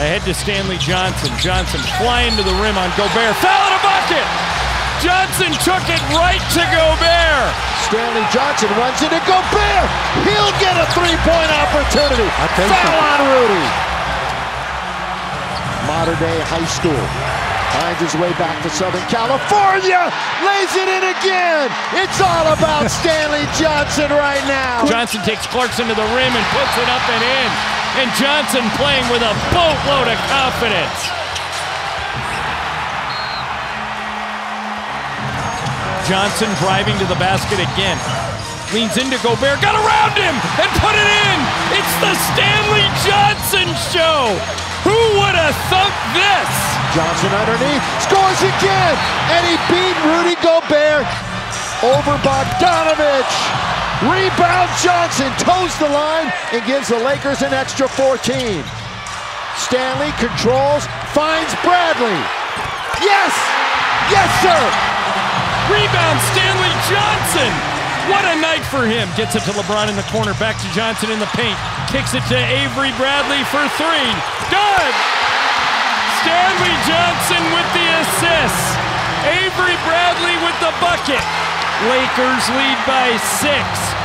Ahead to Stanley Johnson. Johnson flying to the rim on Gobert. Foul in a bucket! Johnson took it right to Gobert. Stanley Johnson runs into Gobert. He'll get a three-point opportunity. Foul on Rudy. Mater Dei high school. Finds his way back to Southern California. Lays it in again. It's all about Stanley Johnson right now. Johnson takes Clarkson to the rim and puts it up and in. And Johnson playing with a boatload of confidence. Johnson driving to the basket again. Leans into Gobert, got around him and put it in. It's the Stanley Johnson show. Who would have thunk this? Johnson underneath, scores again, and he beat Rudy Gobert over Bogdanovich. Rebound Johnson toes the line and gives the Lakers an extra 14. Stanley controls, finds Bradley. Yes! Yes, sir! Rebound Stanley Johnson. What a night for him. Gets it to LeBron in the corner, back to Johnson in the paint. Kicks it to Avery Bradley for three. Done! Stanley Johnson with the assist. Avery Bradley. Lakers lead by six.